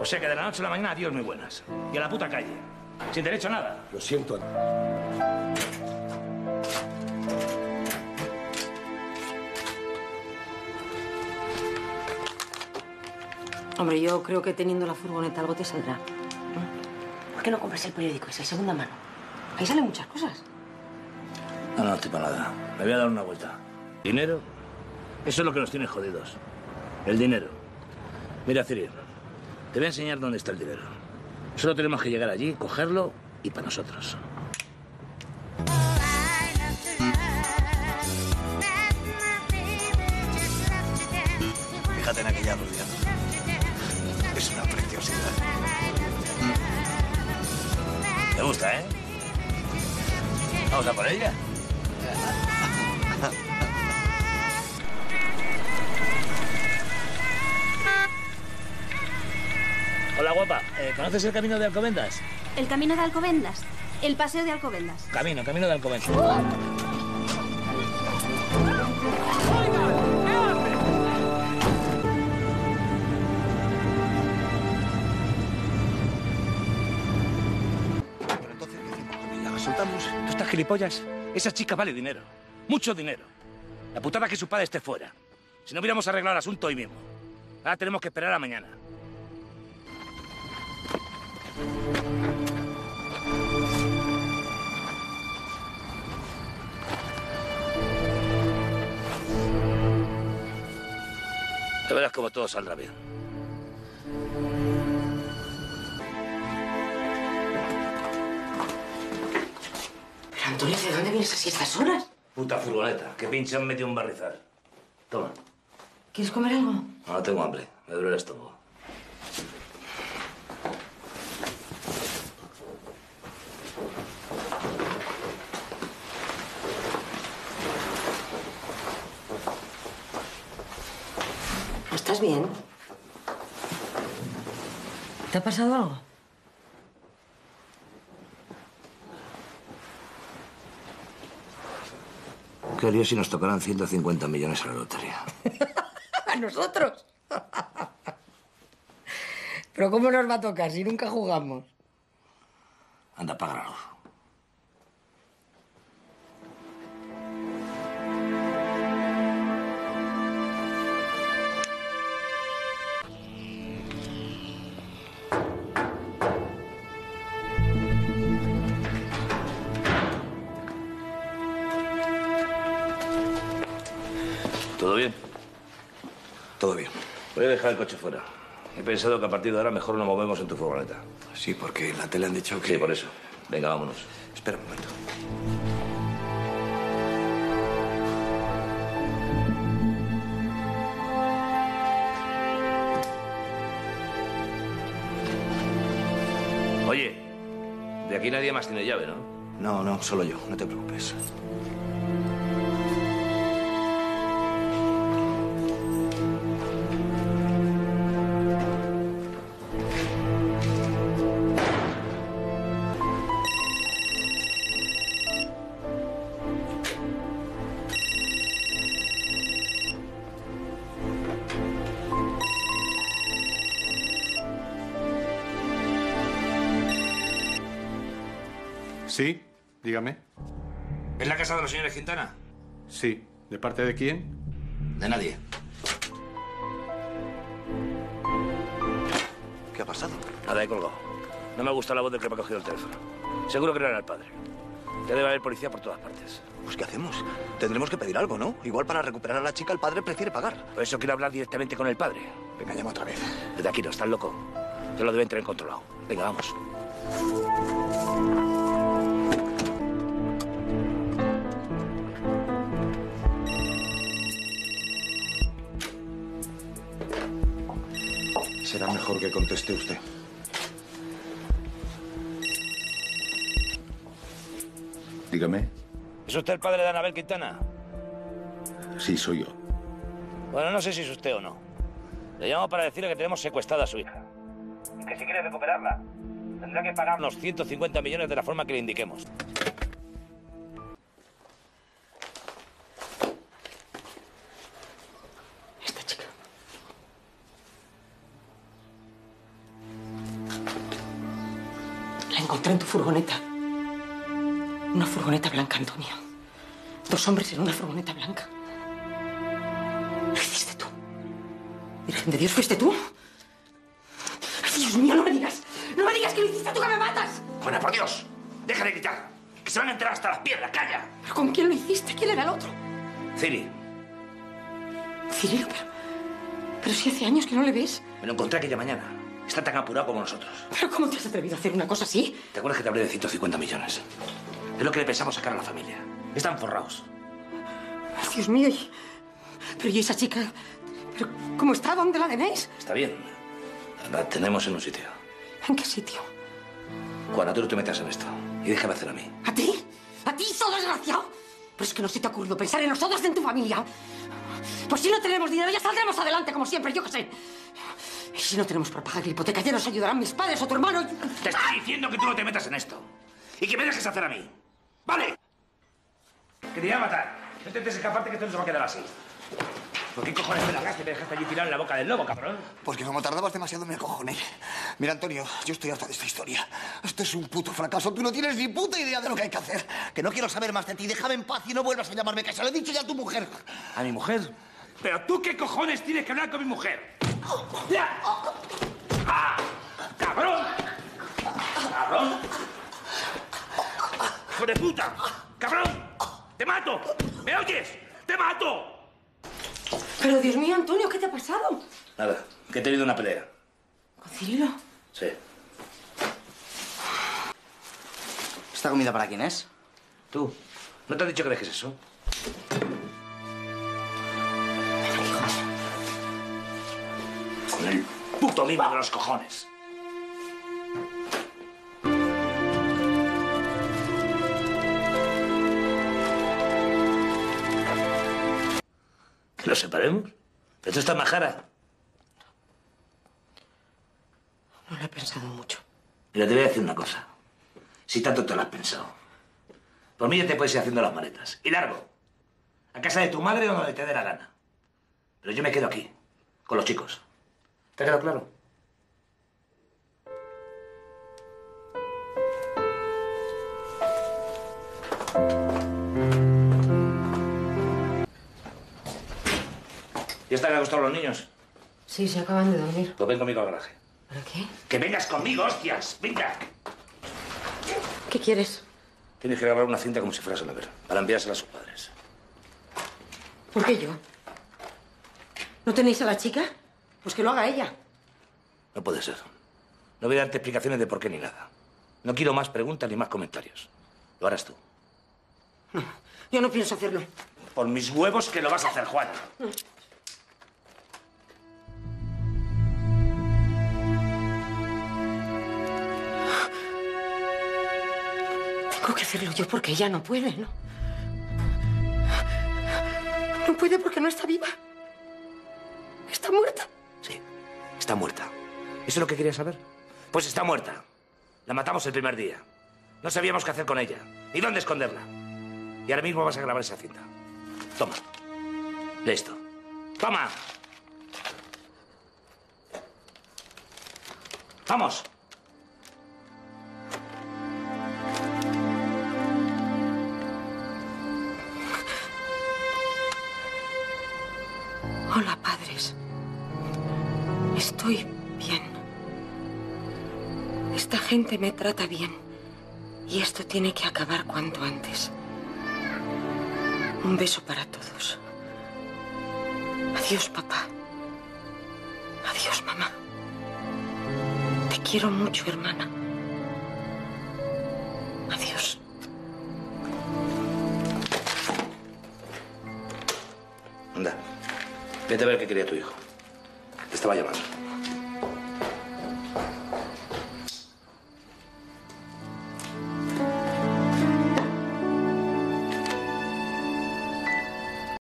O sea que de la noche a la mañana, adiós muy buenas. Y a la puta calle. Sin derecho a nada. Lo siento. Hombre, yo creo que teniendo la furgoneta algo te saldrá. ¿Por qué no compras el periódico? Es el segunda mano. Ahí salen muchas cosas. No, no, estoy para nada. Me voy a dar una vuelta. ¿Dinero? Eso es lo que nos tiene jodidos. El dinero. Mira, Ciri, te voy a enseñar dónde está el dinero. Solo tenemos que llegar allí, cogerlo y para nosotros. Eh, ¿Conoces el camino de Alcobendas? El camino de Alcobendas. El paseo de Alcobendas. Camino, camino de Alcobendas. Pero entonces, ¿qué soltamos? ¿Tú estás gilipollas? Esa chica vale dinero. Mucho dinero. La putada que su padre esté fuera. Si no hubiéramos arreglado el asunto hoy mismo. Ahora tenemos que esperar a mañana. Verás como todo saldrá bien. Pero, Antonio, ¿de dónde vienes así a estas horas? Puta furgoneta, que pinche han metido un barrizal. Toma. ¿Quieres comer algo? No tengo hambre, me duele el estómago. ¿Estás bien? ¿Te ha pasado algo? ¿Qué haría si nos tocaran 150 millones a la lotería? ¿A nosotros? ¿Pero cómo nos va a tocar si nunca jugamos? Anda, apaga Todo bien. Voy a dejar el coche fuera. He pensado que a partir de ahora mejor nos movemos en tu furgoneta. Sí, porque en la tele han dicho que... Sí, por eso. Venga, vámonos. Espera un momento. Oye, de aquí nadie más tiene llave, ¿no? No, no, solo yo. No te preocupes. Sí, dígame. ¿Es la casa de los señores Quintana? Sí. ¿De parte de quién? De nadie. ¿Qué ha pasado? Nada, he colgado. No me gusta la voz del que me ha cogido el teléfono. Seguro que no era el padre. Ya debe haber policía por todas partes. Pues ¿qué hacemos? Tendremos que pedir algo, ¿no? Igual para recuperar a la chica el padre prefiere pagar. Por eso quiero hablar directamente con el padre. Venga, llama otra vez. Desde aquí no, estás loco. Te lo deben tener controlado. Venga, vamos. Será mejor que conteste usted. Dígame. ¿Es usted el padre de Anabel Quintana? Sí, soy yo. Bueno, no sé si es usted o no. Le llamo para decirle que tenemos secuestrada a su hija. Y que si quiere recuperarla, tendrá que pagarnos 150 millones de la forma que le indiquemos. La encontré en tu furgoneta. Una furgoneta blanca, Antonio. Dos hombres en una furgoneta blanca. Lo hiciste tú. Virgen de Dios, ¿fuiste tú? Ay, Dios mío, no me digas. No me digas que lo hiciste tú, que me matas. Juana, por Dios, deja de gritar. Que se van a enterar hasta las piedras, calla. ¿Pero con quién lo hiciste? ¿Quién era el otro? Ciri, Cirilo, pero... Pero si hace años que no le ves. me lo encontré aquella mañana. Está tan apurado como nosotros. ¿Pero cómo te has atrevido a hacer una cosa así? ¿Te acuerdas que te hablé de 150 millones? Es lo que le pensamos sacar a la familia. Están forrados. Dios mío, y... Pero ¿y esa chica? ¿Pero cómo está? ¿Dónde la tenéis? Está bien. La tenemos en un sitio. ¿En qué sitio? Juana, tú no te metas en esto. Y déjame hacer a mí. ¿A ti? ¿A ti, solo desgraciado? Pero es que no se te ha ocurrido pensar en nosotros, en tu familia. Pues si no tenemos dinero, ya saldremos adelante, como siempre, yo qué sé. Si no tenemos para pagar la hipoteca, ya nos ayudarán mis padres o tu hermano. Te estoy diciendo que tú no te metas en esto. Y que me dejes hacer a mí. ¿Vale? Que te voy a matar. No intentes escaparte que esto no se va a quedar así. ¿Por qué cojones me largaste y me dejaste allí tirado en la boca del lobo, cabrón? Porque como tardabas demasiado me acojoné. Mira, Antonio, yo estoy harta de esta historia. Esto es un puto fracaso. Tú no tienes ni puta idea de lo que hay que hacer. Que no quiero saber más de ti. Déjame en paz y no vuelvas a llamarme, que se lo he dicho ya a tu mujer. ¿A mi mujer? ¿Pero tú qué cojones tienes que hablar con mi mujer? ¡Ya! ¡Ah! ¡Cabrón! ¡Cabrón! ¡Hijo de puta! ¡Cabrón! ¡Te mato! ¿Me oyes? ¡Te mato! Pero Dios mío, Antonio, ¿qué te ha pasado? Nada, que he tenido una pelea. ¿Con Cirilo? Sí. ¿Esta comida para quién es? ¿Tú? ¿No te has dicho que dejes eso? Con el puto mimo de los cojones. ¿Que nos separemos? ¿Esto está majara? No lo he pensado mucho. Mira, te voy a decir una cosa. Si tanto te lo has pensado. Por mí ya te puedes ir haciendo las maletas. Y largo. A casa de tu madre o donde te dé la gana. Pero yo me quedo aquí, con los chicos. ¿Te ha quedado claro? ¿Ya están acostados los niños? Sí, se acaban de dormir. Pues ven conmigo al garaje. ¿Para qué? ¡Que vengas conmigo, hostias! ¡Venga! ¿Qué quieres? Tienes que grabar una cinta como si fueras a la ver, para enviársela a sus padres. ¿Por qué yo? ¿No tenéis a la chica? Pues que lo haga ella. No puede ser. No voy a darte explicaciones de por qué ni nada. No quiero más preguntas ni más comentarios. Lo harás tú. Yo no pienso hacerlo. Por mis huevos que lo vas a hacer, Juana. Tengo que hacerlo yo porque ella no puede, ¿no? No puede porque no está viva. Está muerta. Sí, está muerta. ¿Eso es lo que querías saber? Pues está muerta. La matamos el primer día. No sabíamos qué hacer con ella, ni dónde esconderla. Y ahora mismo vas a grabar esa cinta. Toma. Listo. Toma. Vamos. Estoy bien. Esta gente me trata bien. Y esto tiene que acabar cuanto antes. Un beso para todos. Adiós, papá. Adiós, mamá. Te quiero mucho, hermana. Adiós. Anda. Vete a ver qué quería tu hijo. Te estaba llamando.